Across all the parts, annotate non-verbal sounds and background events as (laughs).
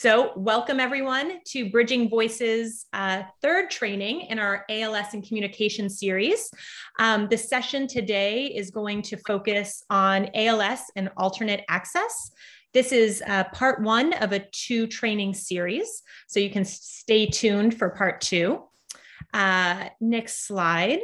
So, welcome everyone to Bridging Voice's uh, third training in our ALS and communication series. Um, the session today is going to focus on ALS and alternate access. This is uh, part one of a two training series, so you can stay tuned for part two. Uh, next slide.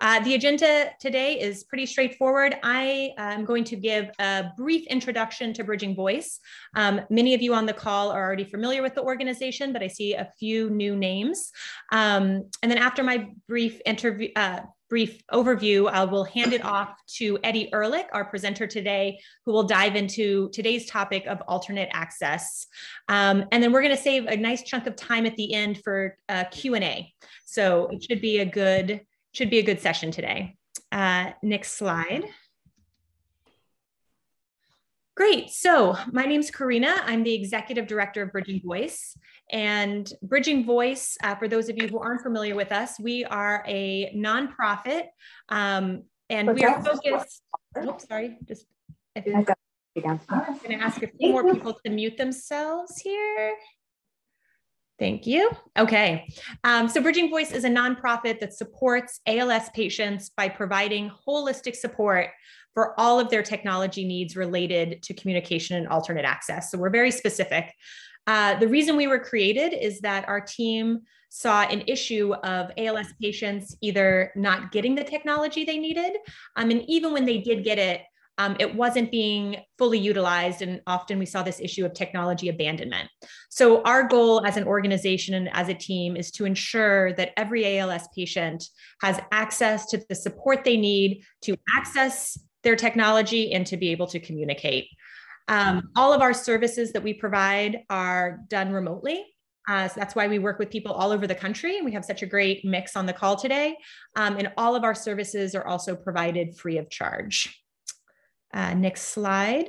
Uh, the agenda today is pretty straightforward. I am going to give a brief introduction to Bridging Voice. Um, many of you on the call are already familiar with the organization, but I see a few new names. Um, and then after my brief interview, uh, brief overview, I will hand it off to Eddie Ehrlich, our presenter today, who will dive into today's topic of alternate access. Um, and then we're going to save a nice chunk of time at the end for uh, Q&A. So it should be a good should be a good session today. Uh, next slide. Great. So my name is Karina. I'm the executive director of Bridging Voice. And Bridging Voice, uh, for those of you who aren't familiar with us, we are a nonprofit um, and we are focused. Oops, sorry. Just I'm going to ask a few more people to mute themselves here. Thank you. Okay. Um, so Bridging Voice is a nonprofit that supports ALS patients by providing holistic support for all of their technology needs related to communication and alternate access. So we're very specific. Uh, the reason we were created is that our team saw an issue of ALS patients either not getting the technology they needed, um, and even when they did get it, um, it wasn't being fully utilized. And often we saw this issue of technology abandonment. So, our goal as an organization and as a team is to ensure that every ALS patient has access to the support they need to access their technology and to be able to communicate. Um, all of our services that we provide are done remotely. Uh, so that's why we work with people all over the country. And we have such a great mix on the call today. Um, and all of our services are also provided free of charge. Uh, next slide.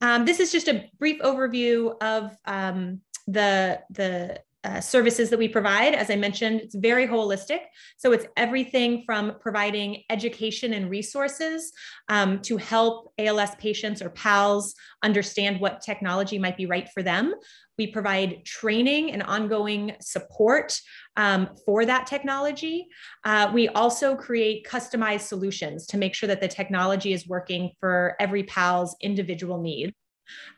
Um, this is just a brief overview of um, the, the uh, services that we provide. As I mentioned, it's very holistic. So it's everything from providing education and resources um, to help ALS patients or PALS understand what technology might be right for them. We provide training and ongoing support um, for that technology. Uh, we also create customized solutions to make sure that the technology is working for every PAL's individual needs.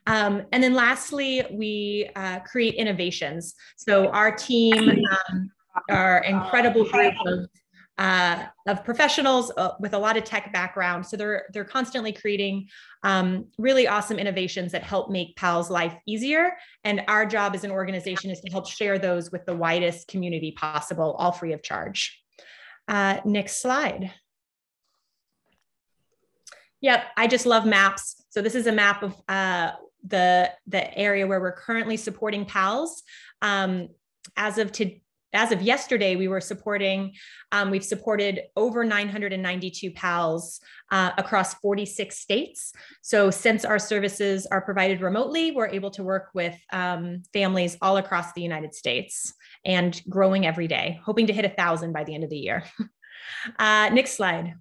Um, and then lastly, we uh, create innovations. So our team, um, our incredible group of, uh, of professionals uh, with a lot of tech background. So they're, they're constantly creating um, really awesome innovations that help make PAL's life easier. And our job as an organization is to help share those with the widest community possible, all free of charge. Uh, next slide. Yep, I just love maps. So this is a map of uh, the, the area where we're currently supporting PALS. Um, as of to, as of yesterday, we were supporting, um, we've supported over 992 PALs uh, across 46 states. So since our services are provided remotely, we're able to work with um, families all across the United States and growing every day, hoping to hit a thousand by the end of the year. (laughs) uh, next slide.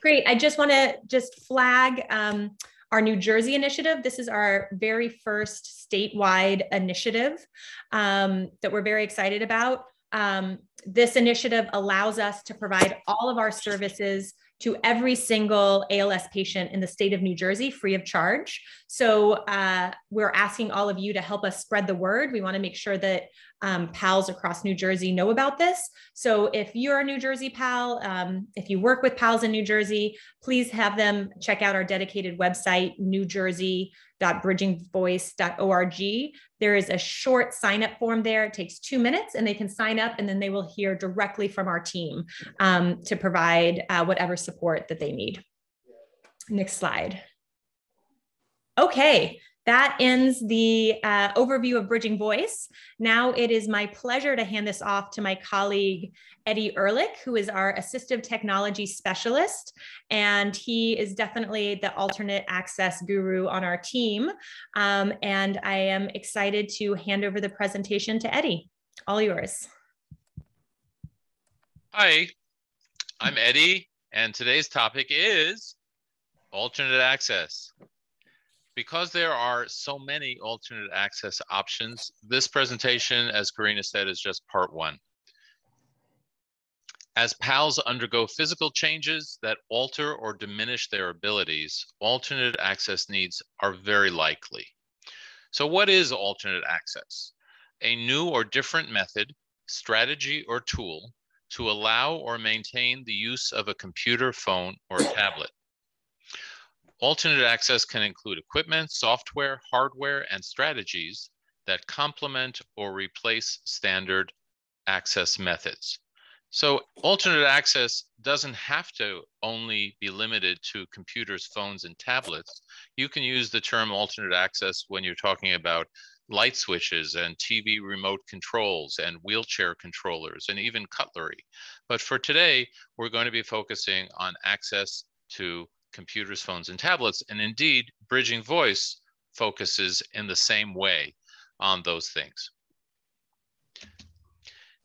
Great. I just want to just flag um, our New Jersey initiative. This is our very first statewide initiative um, that we're very excited about. Um, this initiative allows us to provide all of our services to every single ALS patient in the state of New Jersey free of charge. So uh, we're asking all of you to help us spread the word. We want to make sure that um, pals across New Jersey know about this. So if you're a New Jersey pal, um, if you work with pals in New Jersey, please have them check out our dedicated website, newjersey.bridgingvoice.org. There is a short sign up form there. It takes two minutes and they can sign up and then they will hear directly from our team um, to provide uh, whatever support that they need. Next slide. Okay, that ends the uh, overview of Bridging Voice. Now it is my pleasure to hand this off to my colleague, Eddie Ehrlich, who is our assistive technology specialist. And he is definitely the alternate access guru on our team. Um, and I am excited to hand over the presentation to Eddie. All yours. Hi, I'm Eddie, and today's topic is alternate access. Because there are so many alternate access options, this presentation, as Karina said, is just part one. As PALs undergo physical changes that alter or diminish their abilities, alternate access needs are very likely. So what is alternate access? A new or different method, strategy, or tool to allow or maintain the use of a computer, phone, or tablet. Alternate access can include equipment, software, hardware, and strategies that complement or replace standard access methods. So alternate access doesn't have to only be limited to computers, phones, and tablets. You can use the term alternate access when you're talking about light switches and TV remote controls and wheelchair controllers and even cutlery. But for today, we're going to be focusing on access to computers, phones, and tablets. And indeed, Bridging Voice focuses in the same way on those things.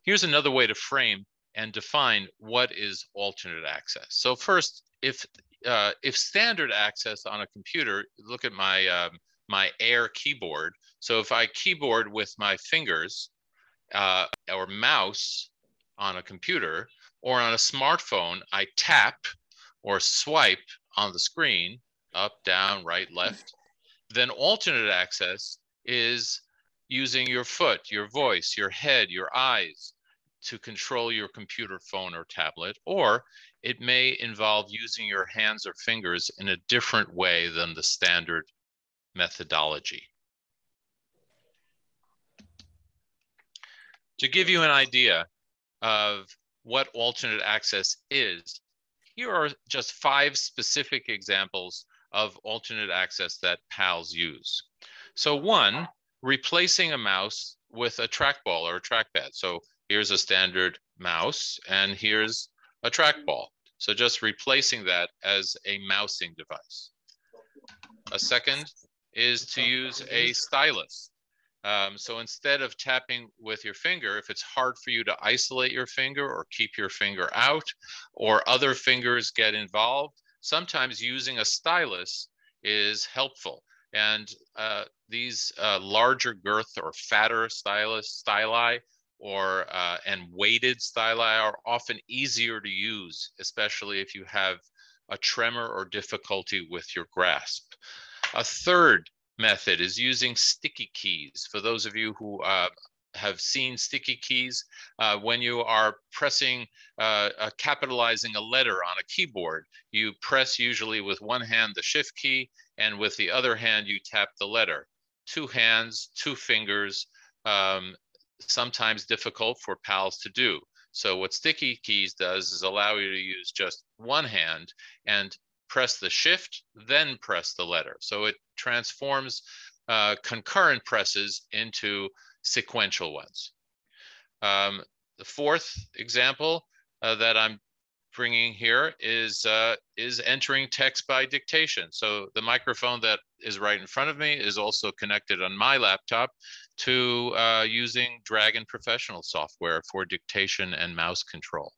Here's another way to frame and define what is alternate access. So first, if uh, if standard access on a computer, look at my um, my Air keyboard. So if I keyboard with my fingers uh, or mouse on a computer or on a smartphone, I tap or swipe on the screen, up, down, right, left, then alternate access is using your foot, your voice, your head, your eyes to control your computer, phone, or tablet, or it may involve using your hands or fingers in a different way than the standard methodology. To give you an idea of what alternate access is, here are just five specific examples of alternate access that PALs use. So one, replacing a mouse with a trackball or a trackpad. So here's a standard mouse and here's a trackball. So just replacing that as a mousing device. A second is to use a stylus. Um, so instead of tapping with your finger, if it's hard for you to isolate your finger or keep your finger out, or other fingers get involved, sometimes using a stylus is helpful. And uh, these uh, larger girth or fatter stylus, styli or uh, and weighted styli are often easier to use, especially if you have a tremor or difficulty with your grasp. A third method is using sticky keys. For those of you who uh, have seen sticky keys, uh, when you are pressing, uh, capitalizing a letter on a keyboard, you press usually with one hand the shift key, and with the other hand, you tap the letter. Two hands, two fingers, um, sometimes difficult for PALs to do. So what sticky keys does is allow you to use just one hand and press the shift, then press the letter. So it transforms uh, concurrent presses into sequential ones. Um, the fourth example uh, that I'm bringing here is uh, is entering text by dictation. So the microphone that is right in front of me is also connected on my laptop to uh, using Dragon Professional software for dictation and mouse control.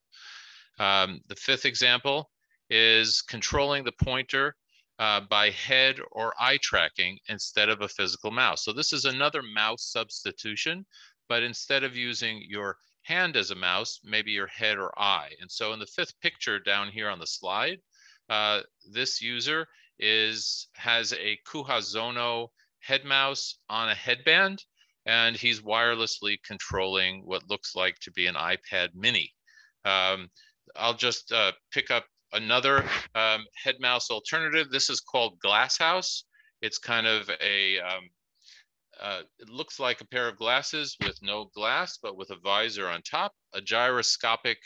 Um, the fifth example is controlling the pointer uh, by head or eye tracking instead of a physical mouse. So this is another mouse substitution, but instead of using your hand as a mouse, maybe your head or eye. And so in the fifth picture down here on the slide, uh, this user is has a Quha Zono head mouse on a headband, and he's wirelessly controlling what looks like to be an iPad mini. Um, I'll just uh, pick up another um, head mouse alternative. This is called Glassouse. It's kind of a, um, uh, it looks like a pair of glasses with no glass, but with a visor on top, a gyroscopic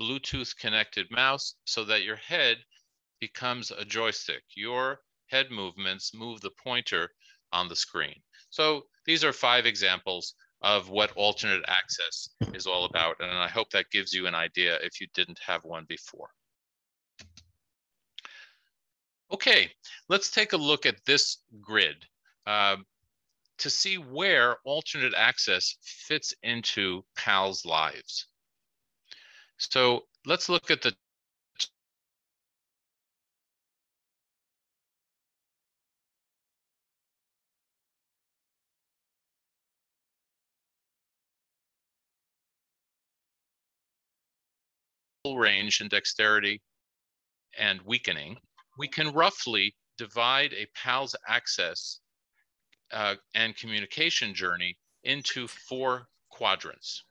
Bluetooth connected mouse so that your head becomes a joystick. Your head movements move the pointer on the screen. So these are five examples of what alternate access is all about. And I hope that gives you an idea if you didn't have one before. Okay, let's take a look at this grid uh, to see where alternate access fits into PAL's lives. So let's look at the range and dexterity and weakening we can roughly divide a PALS access uh, and communication journey into four quadrants.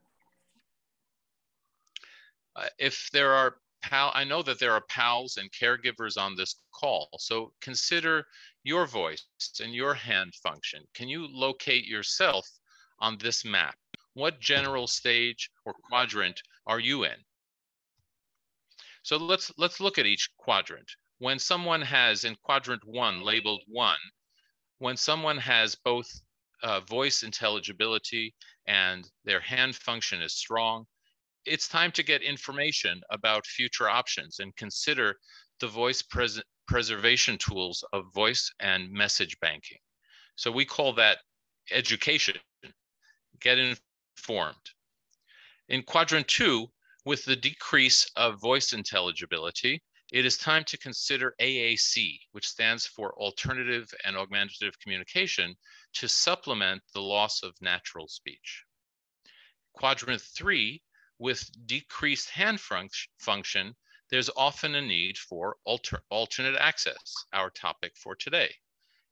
Uh, if there are PAL, I know that there are PALs and caregivers on this call, so consider your voice and your hand function. Can you locate yourself on this map? What general stage or quadrant are you in? So let's let's look at each quadrant. When someone has in quadrant one labeled one, when someone has both uh, voice intelligibility and their hand function is strong, it's time to get information about future options and consider the voice pres preservation tools of voice and message banking. So we call that education, get informed. In quadrant two, with the decrease of voice intelligibility, it is time to consider AAC, which stands for Alternative and Augmentative Communication, to supplement the loss of natural speech. Quadrant three, with decreased hand function, there's often a need for alter alternate access, our topic for today.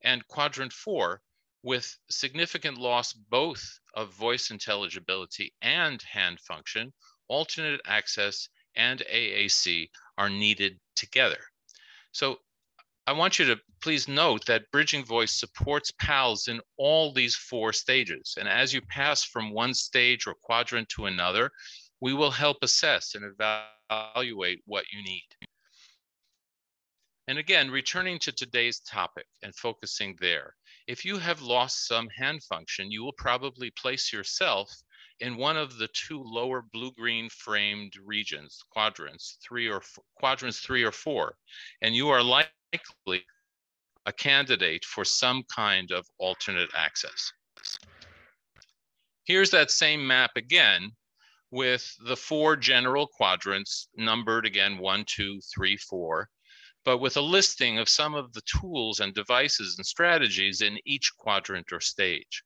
And quadrant four, with significant loss both of voice intelligibility and hand function, alternate access and AAC are needed together. So I want you to please note that Bridging Voice supports PALS in all these four stages. And as you pass from one stage or quadrant to another, we will help assess and evaluate what you need. And again, returning to today's topic and focusing there, if you have lost some hand function, you will probably place yourself in one of the two lower blue-green framed regions, quadrants, three or four, quadrants three or four, and you are likely a candidate for some kind of alternate access. Here's that same map again with the four general quadrants numbered again, one, two, three, four, but with a listing of some of the tools and devices and strategies in each quadrant or stage.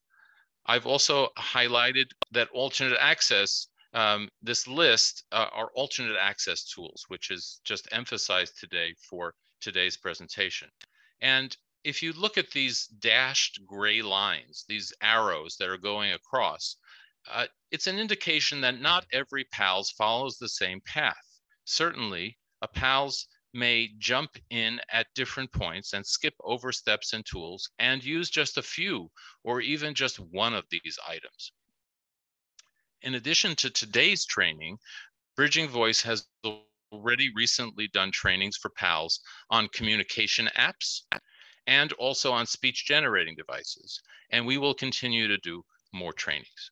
I've also highlighted that alternate access, um, this list uh, are alternate access tools, which is just emphasized today for today's presentation. And if you look at these dashed gray lines, these arrows that are going across, uh, it's an indication that not every PALS follows the same path. Certainly, a PALS may jump in at different points and skip over steps and tools and use just a few or even just one of these items. In addition to today's training, Bridging Voice has already recently done trainings for PALS on communication apps and also on speech generating devices. And we will continue to do more trainings.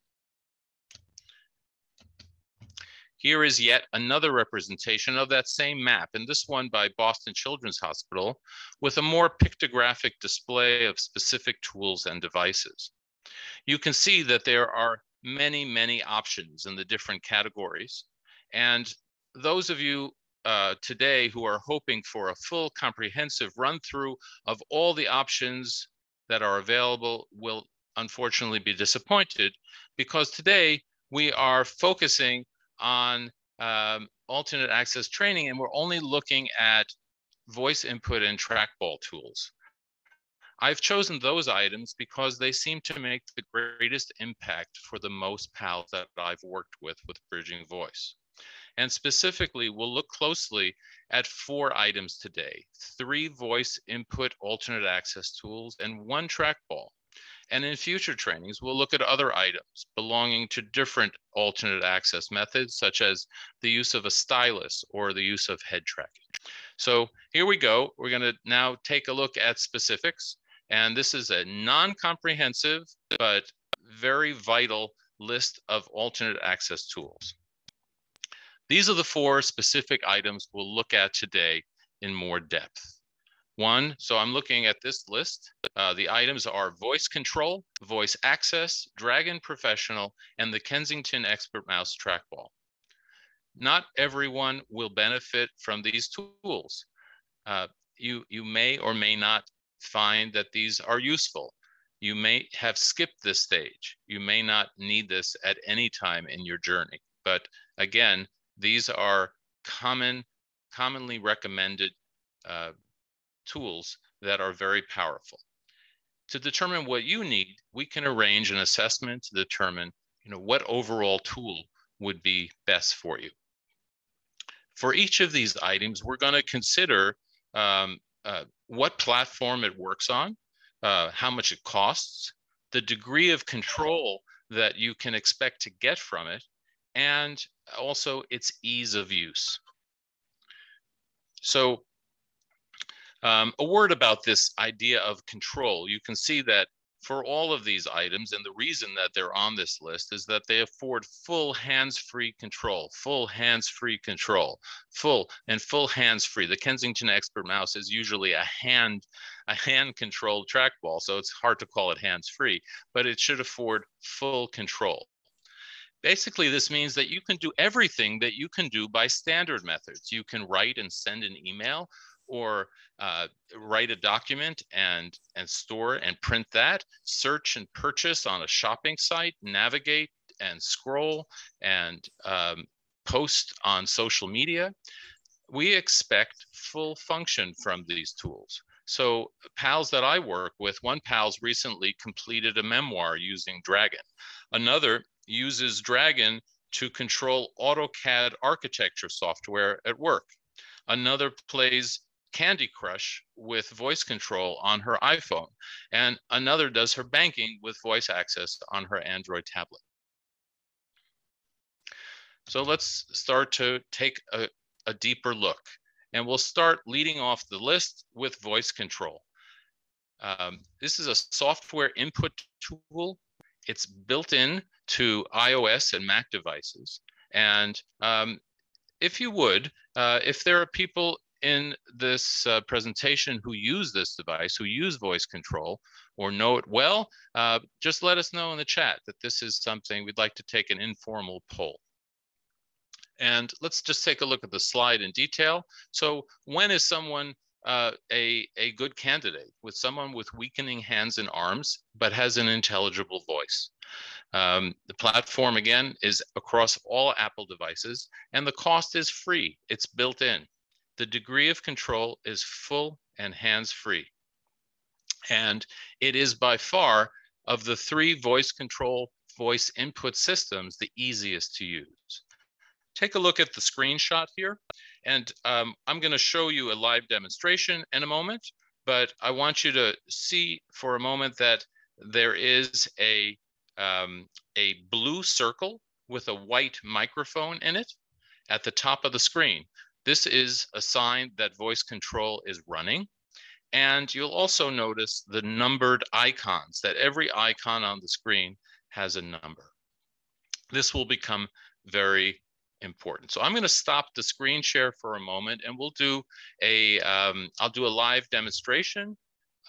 Here is yet another representation of that same map, and this one by Boston Children's Hospital, with a more pictographic display of specific tools and devices. You can see that there are many, many options in the different categories. And those of you uh, today who are hoping for a full comprehensive run through of all the options that are available will unfortunately be disappointed because today we are focusing on um, alternate access training, and we're only looking at voice input and trackball tools. I've chosen those items because they seem to make the greatest impact for the most PALs that I've worked with with Bridging Voice. And specifically, we'll look closely at four items today, three voice input alternate access tools and one trackball. And in future trainings, we'll look at other items belonging to different alternate access methods, such as the use of a stylus or the use of head tracking. So here we go. We're gonna now take a look at specifics. And this is a non-comprehensive, but very vital list of alternate access tools. These are the four specific items we'll look at today in more depth. One, so I'm looking at this list. Uh, the items are voice control, voice access, Dragon Professional, and the Kensington Expert Mouse trackball. Not everyone will benefit from these tools. Uh, you, you may or may not find that these are useful. You may have skipped this stage. You may not need this at any time in your journey. But again, these are common, commonly recommended uh, tools that are very powerful. To determine what you need, we can arrange an assessment to determine you know, what overall tool would be best for you. For each of these items, we're going to consider um, uh, what platform it works on, uh, how much it costs, the degree of control that you can expect to get from it, and also its ease of use. So um, a word about this idea of control. You can see that for all of these items, and the reason that they're on this list is that they afford full hands-free control, full hands-free control, full and full hands-free. The Kensington Expert Mouse is usually a hand, a hand-controlled trackball, so it's hard to call it hands-free, but it should afford full control. Basically, this means that you can do everything that you can do by standard methods. You can write and send an email or uh, write a document and, and store and print that, search and purchase on a shopping site, navigate and scroll and um, post on social media. We expect full function from these tools. So pals that I work with, one pal's recently completed a memoir using Dragon. Another uses Dragon to control AutoCAD architecture software at work. Another plays Candy Crush with voice control on her iPhone, and another does her banking with voice access on her Android tablet. So let's start to take a, a deeper look. And we'll start leading off the list with voice control. Um, this is a software input tool. It's built in to iOS and Mac devices. And um, if you would, uh, if there are people in this uh, presentation who use this device, who use voice control or know it well, uh, just let us know in the chat that this is something we'd like to take an informal poll. And let's just take a look at the slide in detail. So when is someone uh, a, a good candidate with someone with weakening hands and arms, but has an intelligible voice? Um, the platform, again, is across all Apple devices, and the cost is free. It's built in the degree of control is full and hands-free. And it is by far of the three voice control voice input systems, the easiest to use. Take a look at the screenshot here. And um, I'm gonna show you a live demonstration in a moment, but I want you to see for a moment that there is a, um, a blue circle with a white microphone in it at the top of the screen. This is a sign that voice control is running. And you'll also notice the numbered icons, that every icon on the screen has a number. This will become very important. So I'm going to stop the screen share for a moment and we'll do a, um, I'll do a live demonstration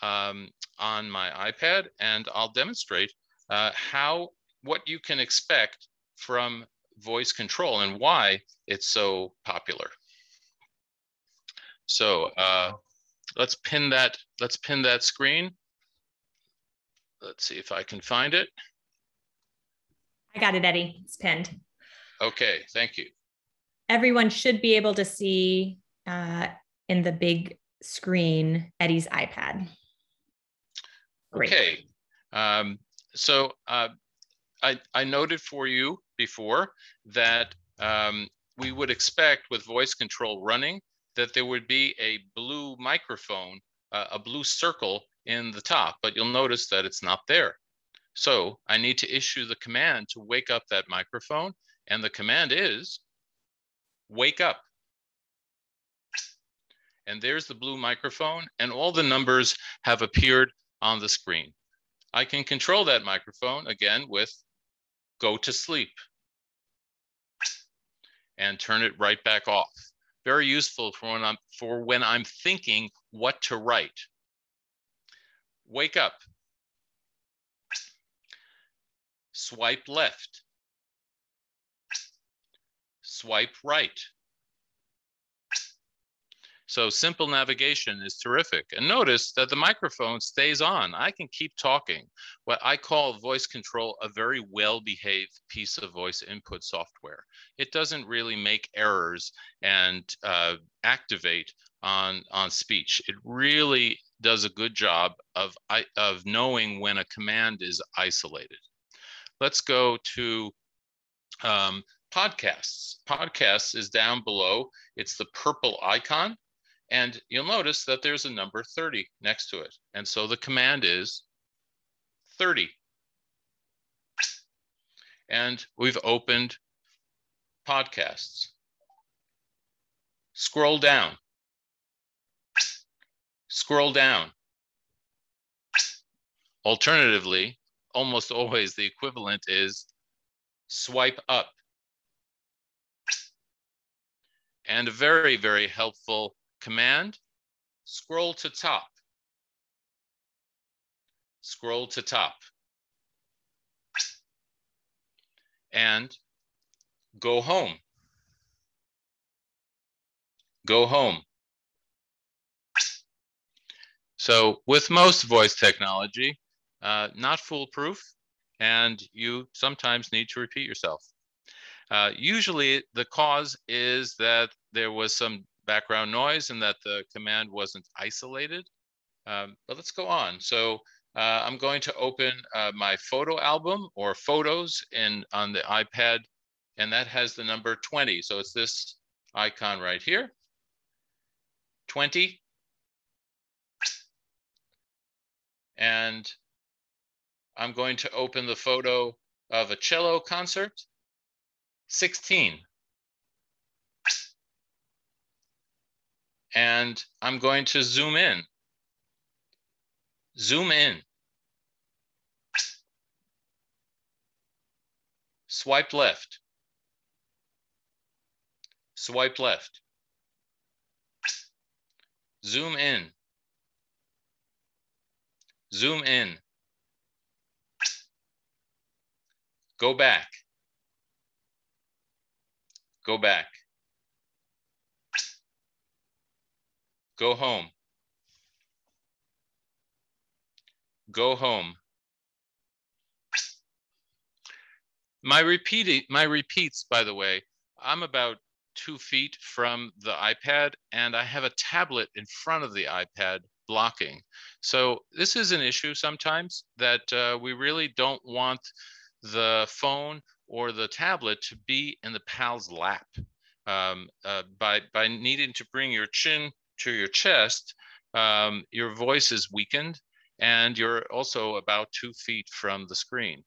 um, on my iPad and I'll demonstrate uh, how, what you can expect from voice control and why it's so popular. So uh, let's pin that, let's pin that screen. Let's see if I can find it. I got it, Eddie. It's pinned. Okay, thank you. Everyone should be able to see uh, in the big screen Eddie's iPad. Great. Okay. Um, so uh, I, I noted for you before that um, we would expect with voice control running that there would be a blue microphone, uh, a blue circle in the top, but you'll notice that it's not there. So I need to issue the command to wake up that microphone. And the command is wake up. And there's the blue microphone and all the numbers have appeared on the screen. I can control that microphone again with go to sleep and turn it right back off very useful for when I'm, for when I'm thinking what to write. Wake up. Swipe left. Swipe right. So simple navigation is terrific. And notice that the microphone stays on. I can keep talking. What I call voice control a very well-behaved piece of voice input software. It doesn't really make errors and uh, activate on, on speech. It really does a good job of, of knowing when a command is isolated. Let's go to um, podcasts. Podcasts is down below. It's the purple icon. And you'll notice that there's a number 30 next to it. And so the command is 30. And we've opened podcasts. Scroll down. Scroll down. Alternatively, almost always the equivalent is swipe up. And a very, very helpful command, scroll to top. Scroll to top. And go home. Go home. So with most voice technology, uh, not foolproof, and you sometimes need to repeat yourself. Uh, usually the cause is that there was some background noise and that the command wasn't isolated. Um, but let's go on. So uh, I'm going to open uh, my photo album or photos in on the iPad, and that has the number 20. So it's this icon right here, 20. And I'm going to open the photo of a cello concert, 16. And I'm going to zoom in. Zoom in. Swipe left. Swipe left. Zoom in. Zoom in. Go back. Go back. Go home. Go home. My repeat, my repeats, by the way, I'm about two feet from the iPad and I have a tablet in front of the iPad blocking. So this is an issue sometimes that uh, we really don't want the phone or the tablet to be in the pal's lap. Um, uh, by, by needing to bring your chin to your chest, um, your voice is weakened and you're also about two feet from the screen.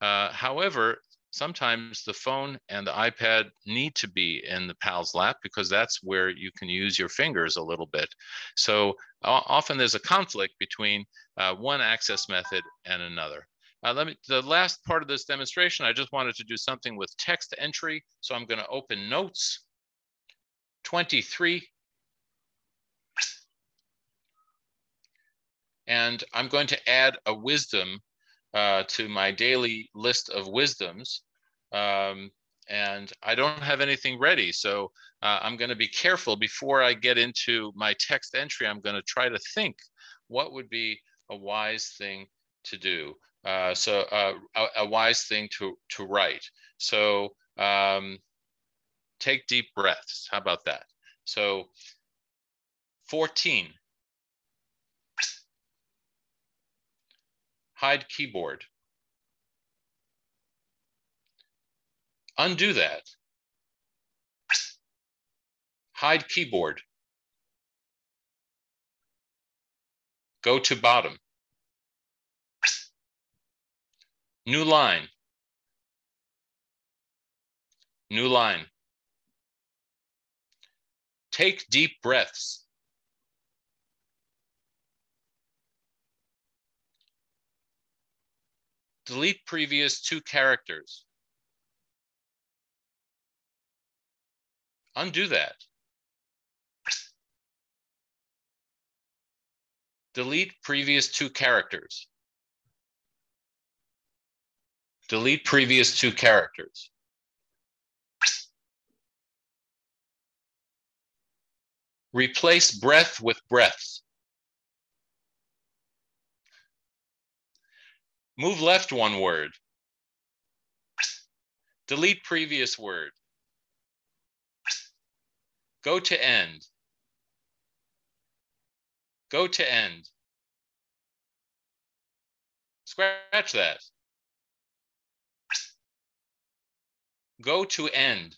Uh, however, sometimes the phone and the iPad need to be in the pal's lap because that's where you can use your fingers a little bit. So often there's a conflict between uh, one access method and another. Uh, let me, the last part of this demonstration, I just wanted to do something with text entry. So I'm gonna open notes, 23 And I'm going to add a wisdom uh, to my daily list of wisdoms. Um, and I don't have anything ready. So uh, I'm going to be careful before I get into my text entry. I'm going to try to think what would be a wise thing to do. Uh, so uh, a, a, wise thing to, to write. So um, take deep breaths. How about that? So 14, hide keyboard. Undo that. Hide keyboard. Go to bottom. New line. New line. Take deep breaths. Delete previous two characters. Undo that. Delete previous two characters. Delete previous two characters. Replace breath with breath. Move left one word. Delete previous word. Go to end. Go to end. Scratch that. Go to end.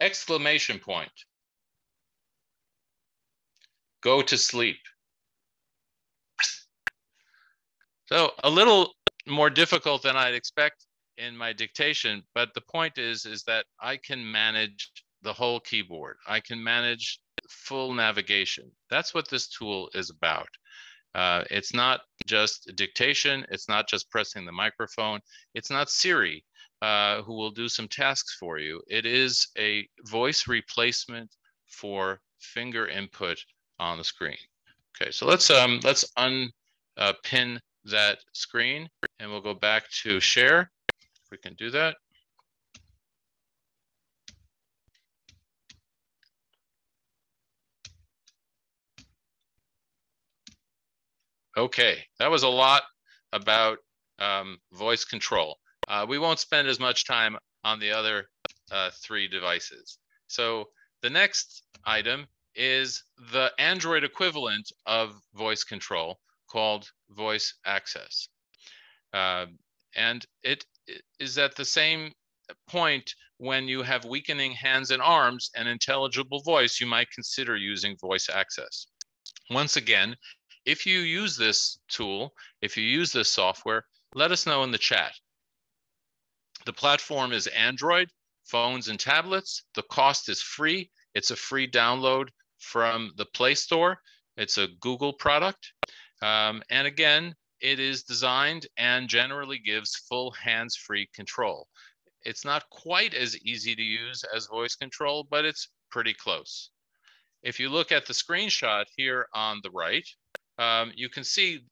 Exclamation point. Go to sleep. So a little more difficult than I'd expect in my dictation, but the point is, is that I can manage the whole keyboard. I can manage full navigation. That's what this tool is about. Uh, it's not just dictation. It's not just pressing the microphone. It's not Siri, uh, who will do some tasks for you. It is a voice replacement for finger input on the screen. Okay, so let's um, let's unpin uh, that screen and we'll go back to share. If we can do that. Okay, that was a lot about um, voice control. Uh, we won't spend as much time on the other uh, three devices. So the next item is the Android equivalent of voice control called voice access. Uh, and it is at the same point when you have weakening hands and arms and intelligible voice, you might consider using voice access. Once again, if you use this tool, if you use this software, let us know in the chat. The platform is Android, phones and tablets. The cost is free. It's a free download from the Play Store. It's a Google product. Um, and again, it is designed and generally gives full hands-free control. It's not quite as easy to use as voice control, but it's pretty close. If you look at the screenshot here on the right, um, you can see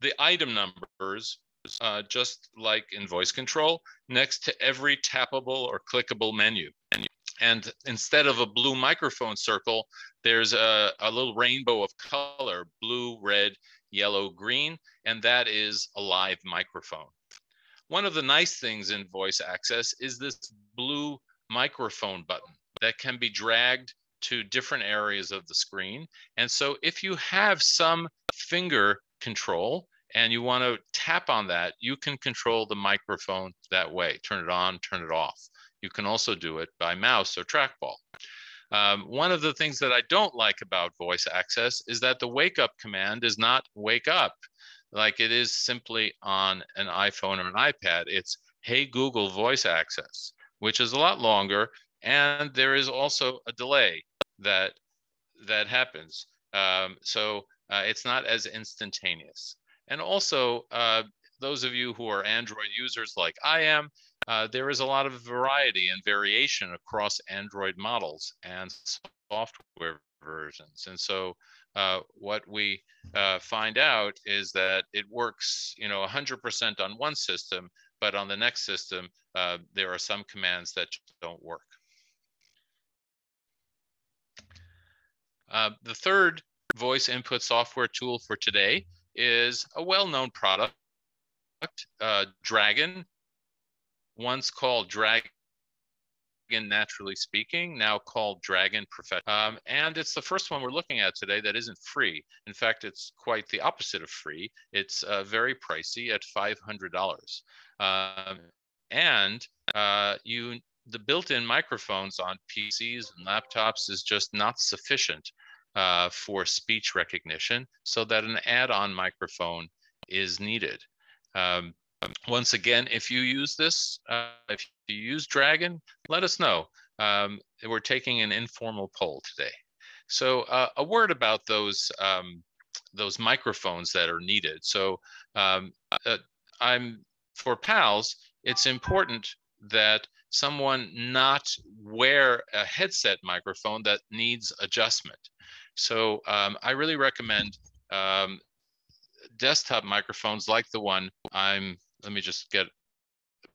the item numbers, uh, just like in voice control, next to every tappable or clickable menu. And instead of a blue microphone circle, there's a, a little rainbow of color, blue, red, yellow, green, and that is a live microphone. One of the nice things in voice access is this blue microphone button that can be dragged to different areas of the screen. And so if you have some finger control and you want to tap on that, you can control the microphone that way. Turn it on, turn it off. You can also do it by mouse or trackball. Um, one of the things that I don't like about voice access is that the wake up command is not wake up like it is simply on an iPhone or an iPad. It's hey Google voice access, which is a lot longer. And there is also a delay that that happens. Um, so uh, it's not as instantaneous. And also, uh, those of you who are Android users like I am, uh, there is a lot of variety and variation across Android models and software versions. And so uh, what we uh, find out is that it works, you know, 100% on one system, but on the next system, uh, there are some commands that don't work. Uh, the third voice input software tool for today is a well-known product, Dragon, once called Dragon Naturally Speaking, now called Dragon Professional. Um, and it's the first one we're looking at today that isn't free. In fact, it's quite the opposite of free. It's uh, very pricey at $500. Um, and uh, you the built-in microphones on PCs and laptops is just not sufficient uh, for speech recognition so that an add-on microphone is needed. Um, once again, if you use this, uh, if you use Dragon, let us know. Um, we're taking an informal poll today. So uh, a word about those um, those microphones that are needed. So um, uh, I'm for PALS, it's important that someone not wear a headset microphone that needs adjustment. So um, I really recommend um, desktop microphones like the one I'm, let me just get,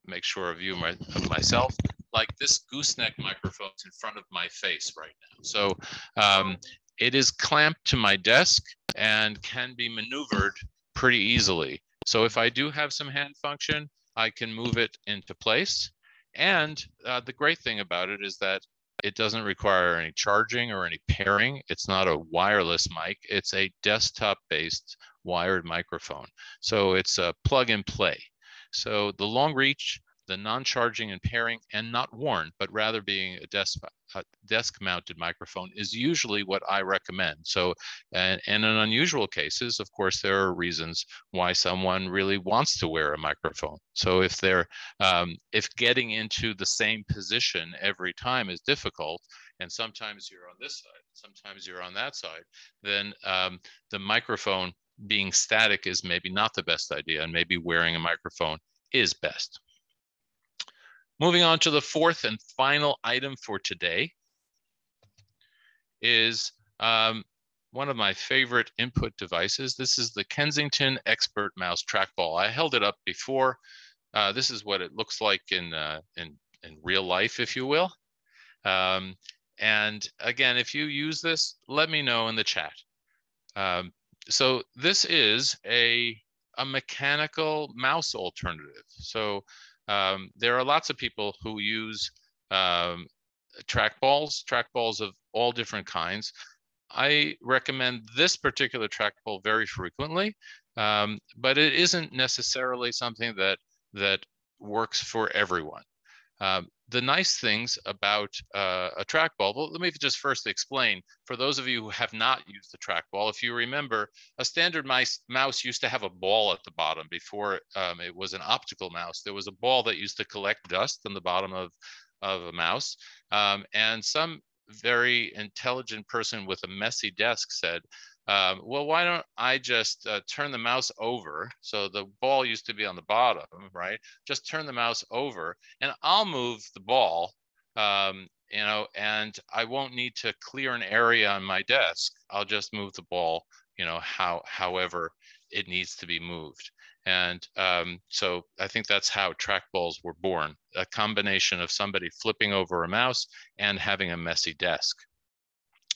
make sure of you my, of myself. like this gooseneck microphone is in front of my face right now. So um, it is clamped to my desk and can be maneuvered pretty easily. So if I do have some hand function, I can move it into place. And uh, the great thing about it is that it doesn't require any charging or any pairing. It's not a wireless mic. It's a desktop based wired microphone. So it's a plug and play. So the long reach the non-charging and pairing and not worn, but rather being a desk, a desk mounted microphone is usually what I recommend. So, and, and in unusual cases, of course, there are reasons why someone really wants to wear a microphone. So if they're, um, if getting into the same position every time is difficult, and sometimes you're on this side, sometimes you're on that side, then um, the microphone being static is maybe not the best idea and maybe wearing a microphone is best. Moving on to the fourth and final item for today is um, one of my favorite input devices. This is the Kensington Expert Mouse Trackball. I held it up before. Uh, this is what it looks like in, uh, in, in real life, if you will. Um, and again, if you use this, let me know in the chat. Um, so this is a, a mechanical mouse alternative. So um, there are lots of people who use um, trackballs, trackballs of all different kinds. I recommend this particular trackball very frequently, um, but it isn't necessarily something that that works for everyone. Um, the nice things about uh, a trackball, well, let me just first explain for those of you who have not used the trackball, if you remember, a standard mice, mouse used to have a ball at the bottom before um, it was an optical mouse. There was a ball that used to collect dust on the bottom of, of a mouse. Um, and some very intelligent person with a messy desk said, um, well, why don't I just uh, turn the mouse over? So the ball used to be on the bottom, right? Just turn the mouse over and I'll move the ball, um, you know, and I won't need to clear an area on my desk. I'll just move the ball, you know, how, however it needs to be moved. And um, so I think that's how trackballs were born, a combination of somebody flipping over a mouse and having a messy desk.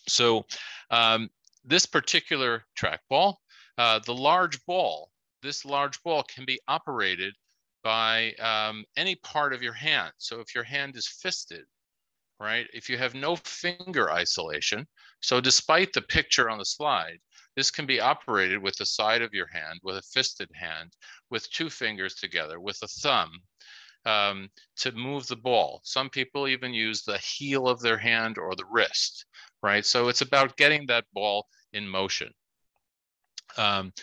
So um, this particular trackball, uh, the large ball, this large ball can be operated by um, any part of your hand. So if your hand is fisted, right, if you have no finger isolation, so despite the picture on the slide, this can be operated with the side of your hand, with a fisted hand, with two fingers together, with a thumb, um, to move the ball. Some people even use the heel of their hand or the wrist right? So it's about getting that ball in motion. Um,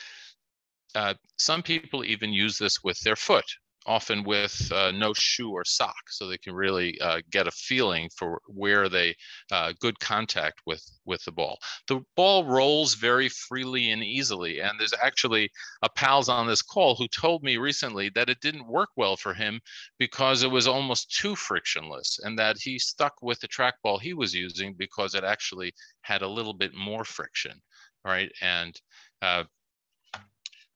uh, some people even use this with their foot, often with uh, no shoe or sock, so they can really uh, get a feeling for where they uh, good contact with with the ball. The ball rolls very freely and easily, and there's actually a pals on this call who told me recently that it didn't work well for him because it was almost too frictionless, and that he stuck with the trackball he was using because it actually had a little bit more friction, right? And uh,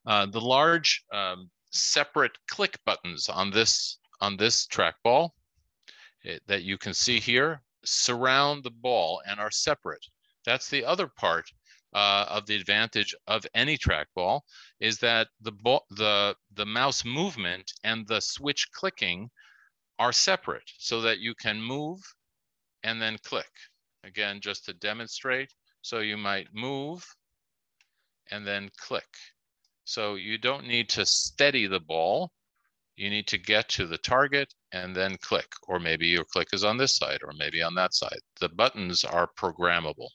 uh, the large um, separate click buttons on this on this trackball eh, that you can see here surround the ball and are separate. That's the other part uh, of the advantage of any trackball is that the the the mouse movement and the switch clicking are separate so that you can move and then click. Again, just to demonstrate. So you might move and then click. So you don't need to steady the ball. You need to get to the target and then click, or maybe your click is on this side or maybe on that side. The buttons are programmable.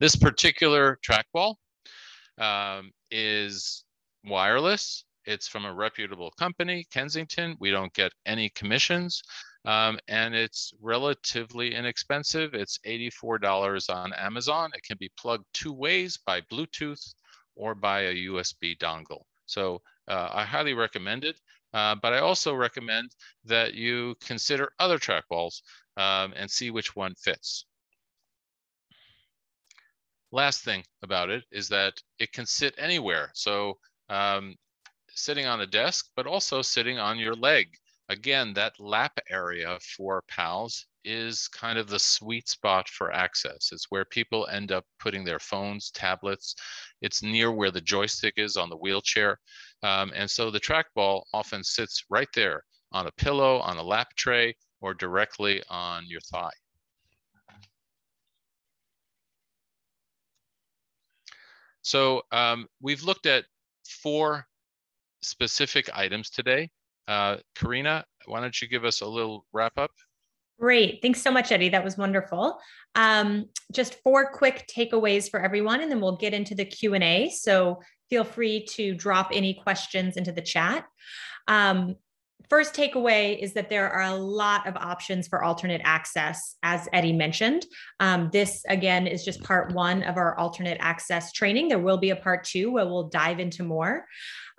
This particular trackball um, is wireless. It's from a reputable company, Kensington. We don't get any commissions. Um, and it's relatively inexpensive. It's $84 on Amazon. It can be plugged two ways by Bluetooth or by a USB dongle. So uh, I highly recommend it, uh, but I also recommend that you consider other trackballs um, and see which one fits. Last thing about it is that it can sit anywhere. So um, sitting on a desk, but also sitting on your leg. again, that lap area for PALS is kind of the sweet spot for access. It's where people end up putting their phones, tablets. It's near where the joystick is on the wheelchair. Um, and so the trackball often sits right there on a pillow, on a lap tray, or directly on your thigh. So um, we've looked at four specific items today. Uh, Karina, why don't you give us a little wrap up? Great. Thanks so much, Eddie. That was wonderful. Um, just four quick takeaways for everyone, and then we'll get into the Q&A. So feel free to drop any questions into the chat. Um, first takeaway is that there are a lot of options for alternate access, as Eddie mentioned. Um, this, again, is just part one of our alternate access training. There will be a part two where we'll dive into more.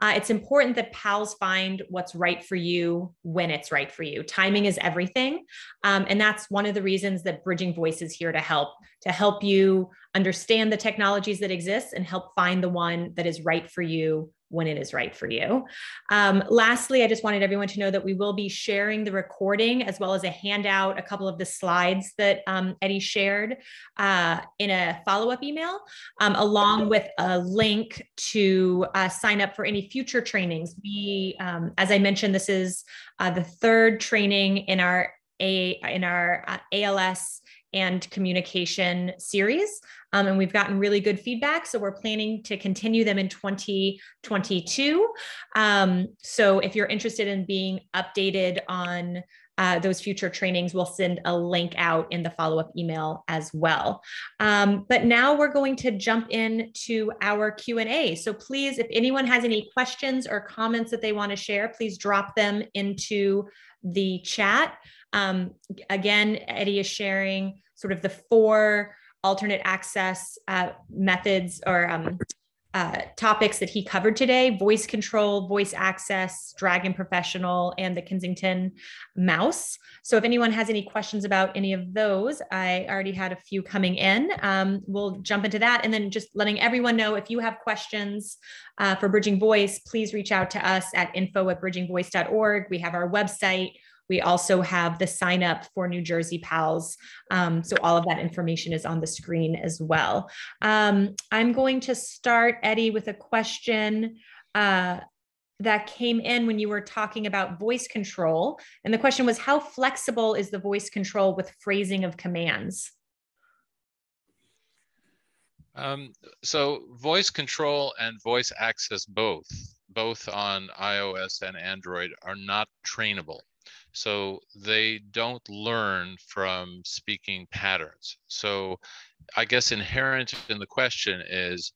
Uh, it's important that PALs find what's right for you when it's right for you. Timing is everything. Um, and that's one of the reasons that Bridging Voice is here to help, to help you understand the technologies that exist and help find the one that is right for you when it is right for you. Um, lastly, I just wanted everyone to know that we will be sharing the recording as well as a handout, a couple of the slides that um, Eddie shared uh, in a follow up email, um, along with a link to uh, sign up for any future trainings. We, um, as I mentioned, this is uh, the third training in our a in our uh, ALS and communication series. Um, and we've gotten really good feedback. So we're planning to continue them in 2022. Um, so if you're interested in being updated on uh, those future trainings, we'll send a link out in the follow up email as well. Um, but now we're going to jump into our Q&A. So please, if anyone has any questions or comments that they want to share, please drop them into the chat. Um, again, Eddie is sharing sort of the four alternate access uh, methods or um, uh, topics that he covered today voice control, voice access, Dragon Professional, and the Kensington Mouse. So, if anyone has any questions about any of those, I already had a few coming in. Um, we'll jump into that. And then just letting everyone know if you have questions uh, for Bridging Voice, please reach out to us at info at bridgingvoice.org. We have our website. We also have the sign up for New Jersey PALS. Um, so all of that information is on the screen as well. Um, I'm going to start, Eddie, with a question uh, that came in when you were talking about voice control. And the question was, how flexible is the voice control with phrasing of commands? Um, so voice control and voice access both, both on iOS and Android are not trainable. So they don't learn from speaking patterns. So I guess inherent in the question is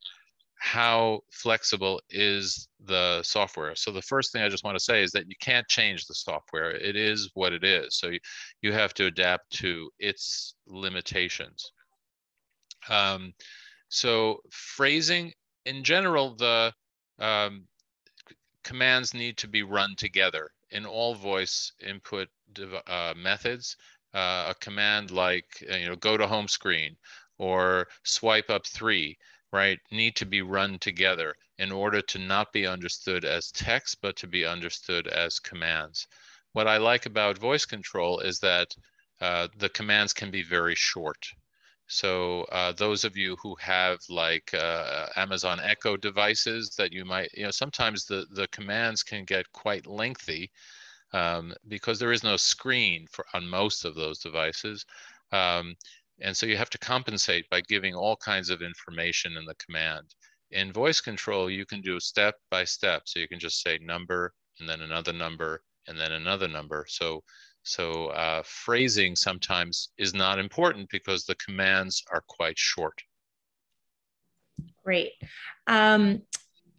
how flexible is the software? So the first thing I just want to say is that you can't change the software. It is what it is. So you, you have to adapt to its limitations. Um, so phrasing, in general, the um, commands need to be run together in all voice input uh, methods, uh, a command like uh, you know go to home screen or swipe up three, right, need to be run together in order to not be understood as text, but to be understood as commands. What I like about voice control is that uh, the commands can be very short. So uh, those of you who have like uh, Amazon Echo devices that you might, you know, sometimes the, the commands can get quite lengthy um, because there is no screen for on most of those devices. Um, and so you have to compensate by giving all kinds of information in the command. In voice control, you can do step by step. So you can just say number and then another number and then another number. So so uh, phrasing sometimes is not important because the commands are quite short. Great. Um,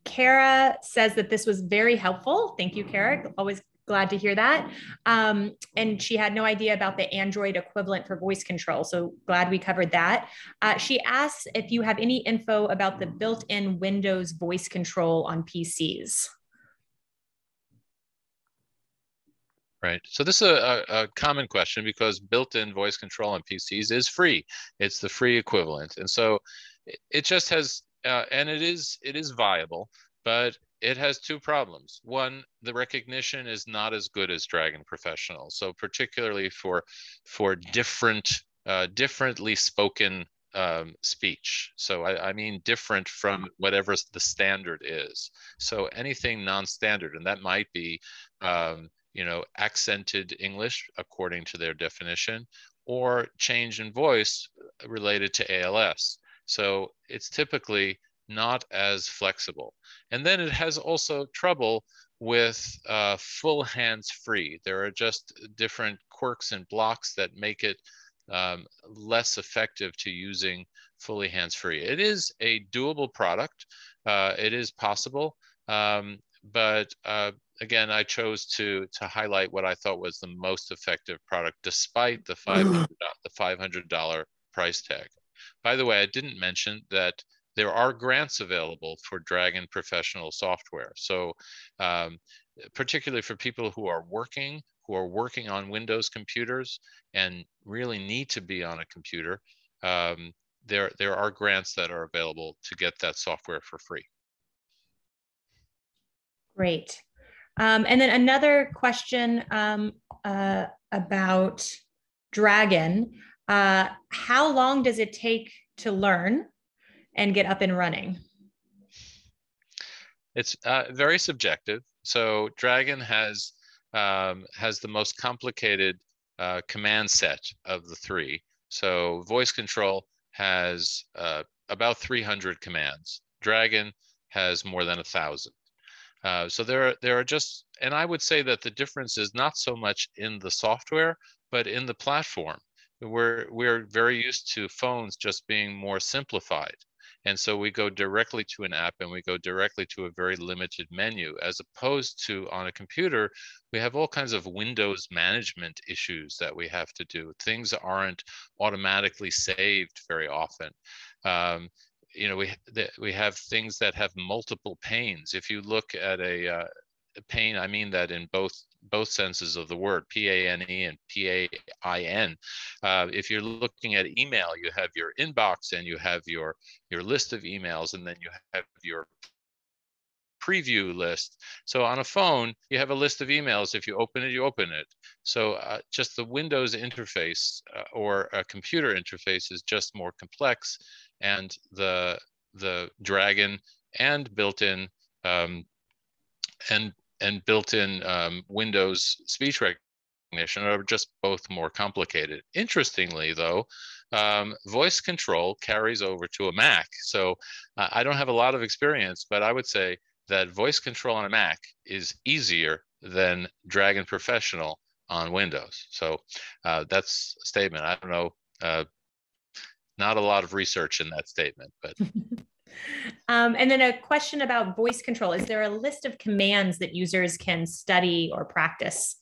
Kara says that this was very helpful. Thank you, Kara. Always glad to hear that. Um, and she had no idea about the Android equivalent for voice control. So glad we covered that. Uh, she asks if you have any info about the built in Windows voice control on PCs. Right? So this is a, a, common question because built-in voice control on PCs is free. It's the free equivalent, and so it just has, uh, and it is it is viable, but it has two problems. One, the recognition is not as good as Dragon Professional. So particularly for for different uh, differently spoken um, speech. So I, I, mean different from whatever the standard is. So anything non-standard, and that might be, um, you know, accented English according to their definition, or change in voice related to ALS. So it's typically not as flexible. And then it has also trouble with uh, full hands free. There are just different quirks and blocks that make it um, less effective to using fully hands-free. It is a doable product. Uh, it is possible, um, but uh, again, I chose to to highlight what I thought was the most effective product, despite the five the five hundred dollar price tag. By the way, I didn't mention that there are grants available for Dragon professional software. So, um, particularly for people who are working who are working on Windows computers and really need to be on a computer, um, there, there are grants that are available to get that software for free. Great. Um, and then another question um, uh, about Dragon. Uh, how long does it take to learn and get up and running? It's uh, very subjective. So Dragon has um, has the most complicated uh, command set of the three. So voice control has uh, about 300 commands. Dragon has more than a thousand. Uh, so there are, there are just, and I would say that the difference is not so much in the software, but in the platform. We're, we're very used to phones just being more simplified. And so we go directly to an app and we go directly to a very limited menu, as opposed to on a computer, we have all kinds of Windows management issues that we have to do. Things aren't automatically saved very often. Um, you know, we we have things that have multiple panes. If you look at a uh, pane, I mean that in both both senses of the word, P-A-N-E and P-A-I-N. Uh, if you're looking at email, you have your inbox and you have your your list of emails, and then you have your preview list. So on a phone, you have a list of emails. If you open it, you open it. So uh, just the Windows interface uh, or a computer interface is just more complex, and the the Dragon and built-in um, and and built-in um, Windows speech recognition are just both more complicated. Interestingly, though, um, voice control carries over to a Mac. So uh, I don't have a lot of experience, but I would say that voice control on a Mac is easier than Dragon Professional on Windows. So uh, that's a statement. I don't know. Uh, not a lot of research in that statement, but (laughs) Um, and then a question about voice control. Is there a list of commands that users can study or practice?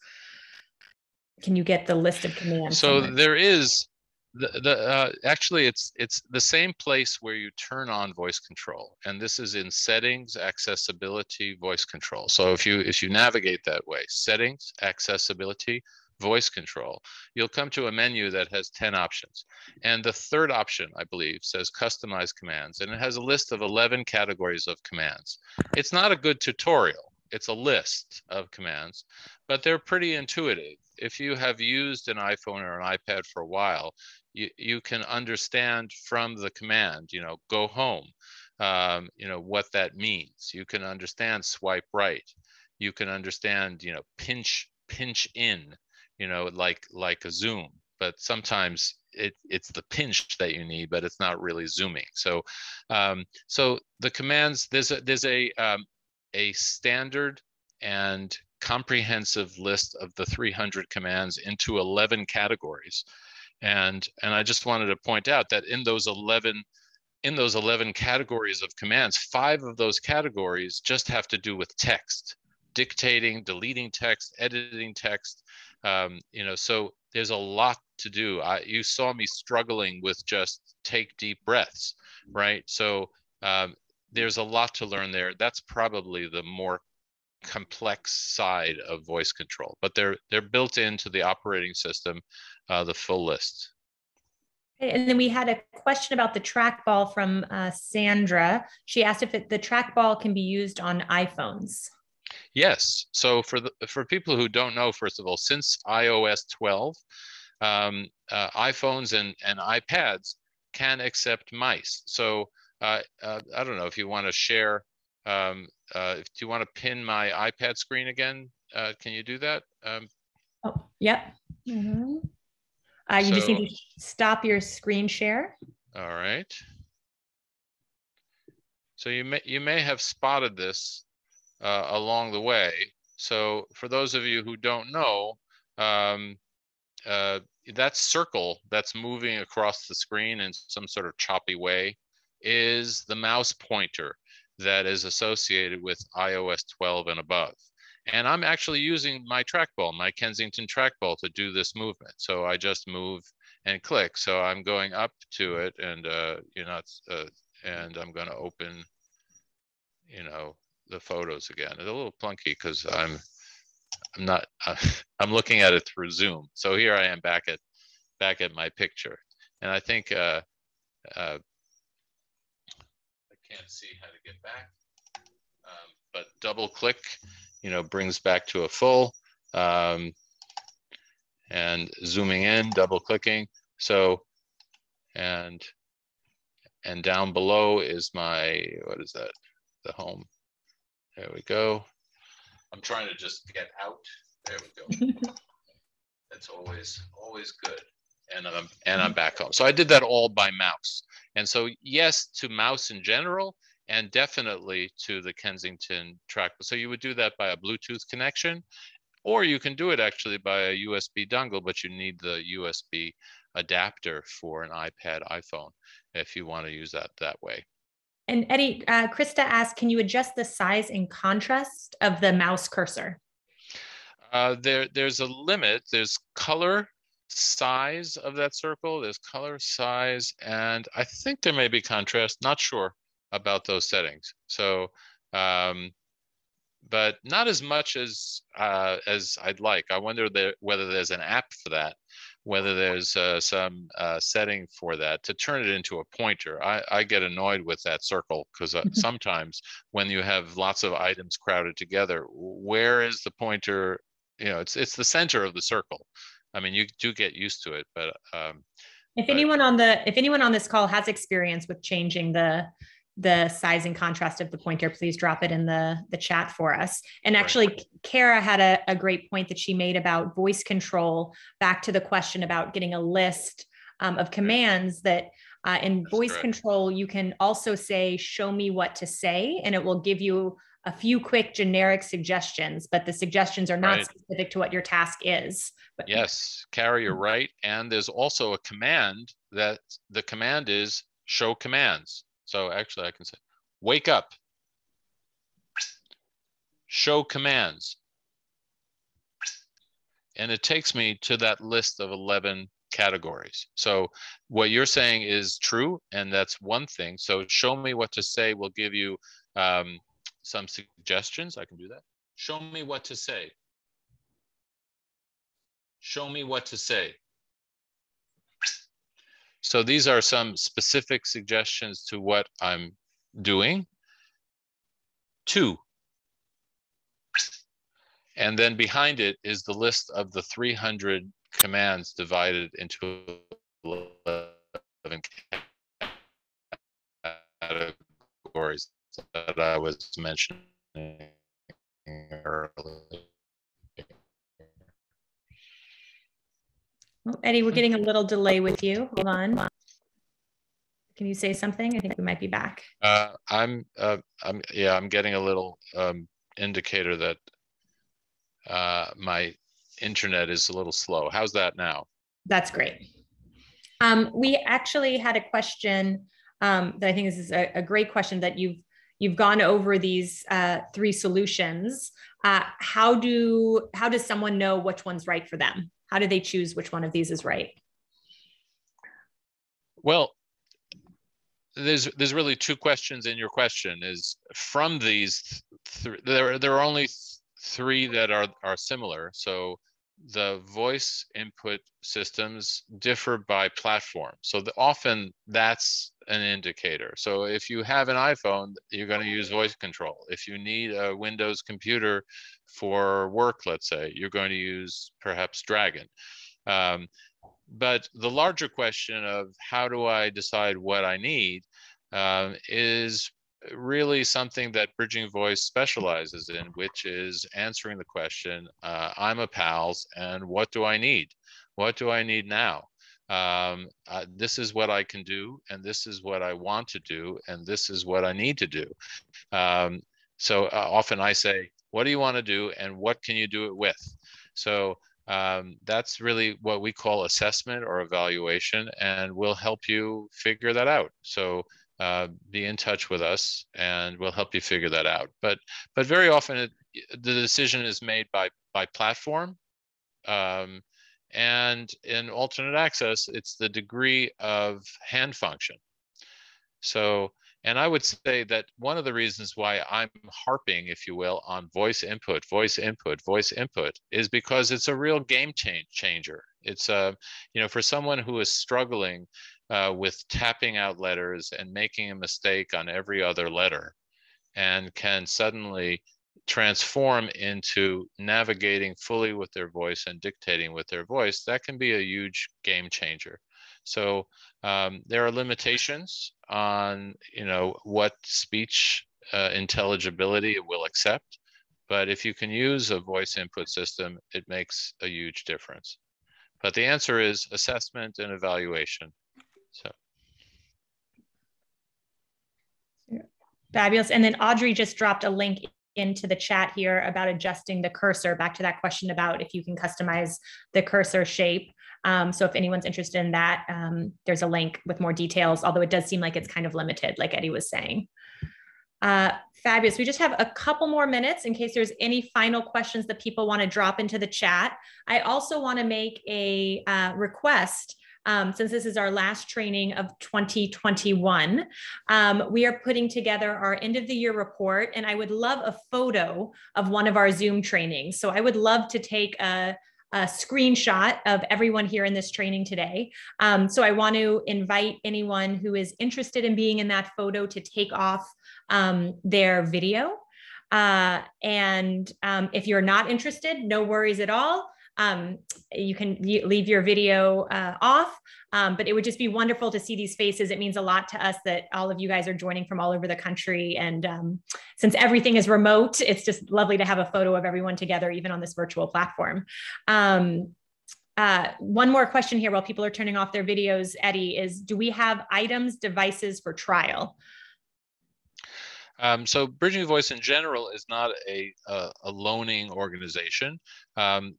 Can you get the list of commands? So there is the, the uh, actually it's it's the same place where you turn on voice control and this is in settings accessibility voice control so if you if you navigate that way settings accessibility voice control, you'll come to a menu that has 10 options. And the third option, I believe, says customize commands, and it has a list of 11 categories of commands. It's not a good tutorial, it's a list of commands, but they're pretty intuitive. If you have used an iPhone or an iPad for a while, you, you can understand from the command, you know, go home, um, you know, what that means. You can understand swipe right. You can understand, you know, pinch pinch in you know, like like a zoom. But sometimes it, it's the pinch that you need, but it's not really zooming. So, um, so the commands there's a there's a um, a standard and comprehensive list of the 300 commands into 11 categories, and and I just wanted to point out that in those 11 in those 11 categories of commands, five of those categories just have to do with text, dictating, deleting text, editing text, um, you know so there's a lot to do I, you saw me struggling with just take deep breaths right so um, there's a lot to learn there that's probably the more complex side of voice control but they're they're built into the operating system uh, the full list And then we had a question about the trackball from uh, Sandra. She asked if it, the trackball can be used on iPhones. Yes. So for the for people who don't know, first of all, since iOS 12, um, uh, iPhones and and iPads can accept mice. So uh, uh, I don't know if you want to share. Um, uh, if you want to pin my iPad screen again, uh, can you do that? Um, oh, yep. Mm -hmm. Uh, you so, just need to stop your screen share. All right. So you may you may have spotted this uh, along the way. So for those of you who don't know, um, uh, that circle that's moving across the screen in some sort of choppy way is the mouse pointer that is associated with iOS 12 and above. And I'm actually using my trackball, my Kensington trackball to do this movement. So I just move and click. So I'm going up to it and, uh, you know, uh, and I'm going to open, you know, the photos again. It's a little clunky because I'm, I'm not, (laughs) I'm looking at it through Zoom. So here I am back at, back at my picture. And I think, uh, uh, I can't see how to get back, um, but double click you know, brings back to a full um, and zooming in, double clicking. So, and, and down below is my, what is that? The home. There we go. I'm trying to just get out. There we go. (laughs) That's always, always good. And I'm, and I'm mm-hmm. back home. So I did that all by mouse. And so yes, to mouse in general, and definitely to the Kensington track. So you would do that by a Bluetooth connection, or you can do it actually by a USB dongle, but you need the USB adapter for an iPad, iPhone, if you want to use that that way. And Eddie, uh, Krista asked, can you adjust the size and contrast of the mouse cursor? Uh, there, there's a limit. There's color, size of that circle. There's color, size, and I think there may be contrast. Not sure about those settings. So, um, but not as much as uh, as I'd like. I wonder there, whether there's an app for that, whether there's uh, some uh, setting for that to turn it into a pointer. I, I get annoyed with that circle because uh, (laughs) sometimes when you have lots of items crowded together, where is the pointer? You know, it's it's the center of the circle. I mean, you do get used to it, but um, if anyone on the if anyone on this call has experience with changing the the size and contrast of the pointer, please drop it in the, the chat for us. And actually, Kara had a, a great point that she made about voice control, back to the question about getting a list um, of commands that uh, in That's voice correct. control, you can also say, show me what to say, and it will give you a few quick generic suggestions, but the suggestions are not right. specific to what your task is. But- yes, Kara, you're right. And there's also a command that the command is show commands. So actually I can say, wake up, show commands. And it takes me to that list of 11 categories. So what you're saying is true, and that's one thing. So show me what to say will give you um, some suggestions. I can do that. Show me what to say. Show me what to say. So these are some specific suggestions to what I'm doing. Two. And then behind it is the list of the 300 commands divided into 11 categories that I was mentioning earlier. Eddie, we're getting a little delay with you. Hold on. Can you say something? I think we might be back. Uh, I'm, uh, I'm, yeah, I'm getting a little um, indicator that uh, my internet is a little slow. How's that now? That's great. Um, we actually had a question um, that I think this is a, a, great question that you've you've gone over these uh, three solutions. Uh, how do how does someone know which one's right for them? How do they choose which one of these is right? Well, there's there's really two questions in your question. Is from these th- there there are only th- three that are are similar. So the voice input systems differ by platform. So the, often that's an indicator. So if you have an iPhone, you're going to use voice control. If you need a Windows computer for work, let's say, you're going to use perhaps Dragon. Um, but the larger question of how do I decide what I need um, is really something that Bridging Voice specializes in, which is answering the question, uh, I'm a PALS, and what do I need? What do I need now? Um, uh, this is what I can do, and this is what I want to do, and this is what I need to do. Um, so uh, often I say, what do you want to do, and what can you do it with? So um, that's really what we call assessment or evaluation, and we'll help you figure that out. So uh, be in touch with us and we'll help you figure that out. But but very often it, the decision is made by by platform. Um, and in alternate access, it's the degree of hand function. So, and I would say that one of the reasons why I'm harping, if you will, on voice input, voice input, voice input is because it's a real game change changer. It's a, uh, you know, for someone who is struggling uh, with tapping out letters and making a mistake on every other letter and can suddenly transform into navigating fully with their voice and dictating with their voice, that can be a huge game changer. So um, there are limitations on, you know, what speech uh, intelligibility it will accept. But if you can use a voice input system, it makes a huge difference. But the answer is assessment and evaluation. So. Fabulous. And then Audrey just dropped a link into the chat here about adjusting the cursor back to that question about if you can customize the cursor shape. Um, so if anyone's interested in that, um, there's a link with more details, although it does seem like it's kind of limited, like Eddie was saying. Uh, fabulous. We just have a couple more minutes in case there's any final questions that people want to drop into the chat. I also want to make a uh, request um, since this is our last training of 2021. Um, we are putting together our end of the year report, and I would love a photo of one of our Zoom trainings. So I would love to take a a screenshot of everyone here in this training today. Um, so I want to invite anyone who is interested in being in that photo to take off um, their video. Uh, and um, if you're not interested, no worries at all um, you can leave your video uh, off, um, but it would just be wonderful to see these faces. It means a lot to us that all of you guys are joining from all over the country. And um, since everything is remote, it's just lovely to have a photo of everyone together, even on this virtual platform. Um, uh, one more question here while people are turning off their videos, Eddie, is do we have items, devices for trial? Um, so Bridging Voice in general is not a, a, a loaning organization. Um,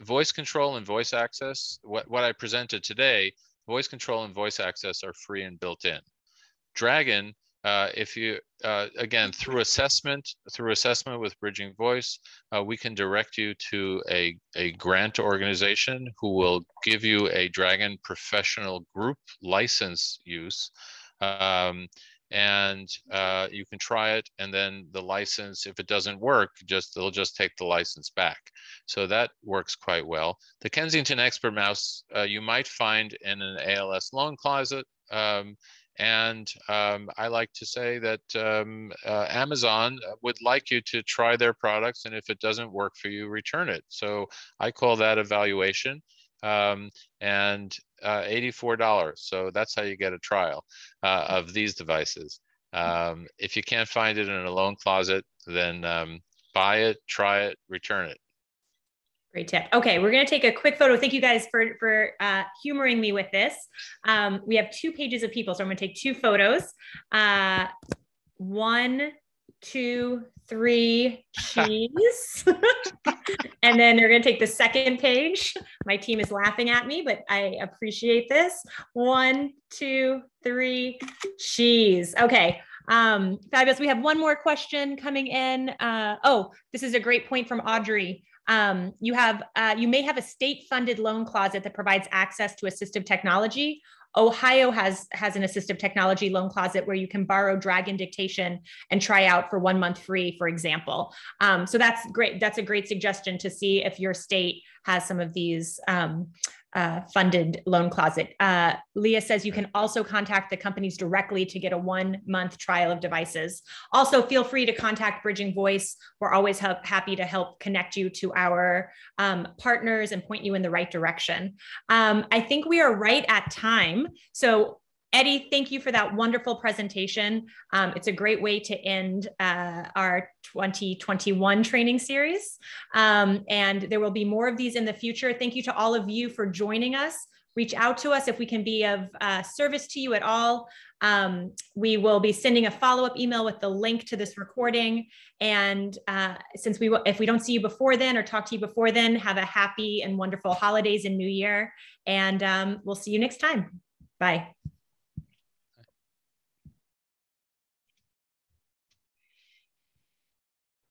voice control and voice access, what, what I presented today, voice control and voice access are free and built in. Dragon, uh, if you, uh, again, through assessment, through assessment with Bridging Voice, uh, we can direct you to a, a grant organization who will give you a Dragon professional group license use. Um, and uh, you can try it and then the license if it doesn't work just they'll just take the license back. So that works quite well. The kensington expert mouse uh, you might find in an als loan closet um, and um, I like to say that um, uh, Amazon would like you to try their products, and if it doesn't work for you, return it. So I call that evaluation. Um, and uh, $84. So that's how you get a trial uh, of these devices. Um, if you can't find it in a loan closet, then um, buy it, try it, return it. Great tip. Okay, we're going to take a quick photo. Thank you guys for for uh, humoring me with this. Um, we have two pages of people, so I'm going to take two photos. Uh, one, two, three, cheese. (laughs) and then they're going to take the second page. My team is laughing at me, but I appreciate this. One, two, three, cheese. Okay. Um, fabulous. We have one more question coming in. Uh, oh, this is a great point from Audrey. Um, you have, uh, you may have a state funded loan closet that provides access to assistive technology. Ohio has has an assistive technology loan closet where you can borrow Dragon dictation and try out for one month free, for example. Um, so that's great. That's a great suggestion to see if your state has some of these um, uh, funded loan closet. Uh, Leah says you can also contact the companies directly to get a one month trial of devices. Also, feel free to contact Bridging Voice. We're always help, happy to help connect you to our um, partners and point you in the right direction. Um, I think we are right at time. So Eddie, thank you for that wonderful presentation. Um, it's a great way to end uh, our 2021 training series. Um, and there will be more of these in the future. Thank you to all of you for joining us. Reach out to us if we can be of uh, service to you at all. Um, we will be sending a follow-up email with the link to this recording. And uh, since we, if we don't see you before then or talk to you before then, have a happy and wonderful holidays and new year. And um, we'll see you next time. Bye.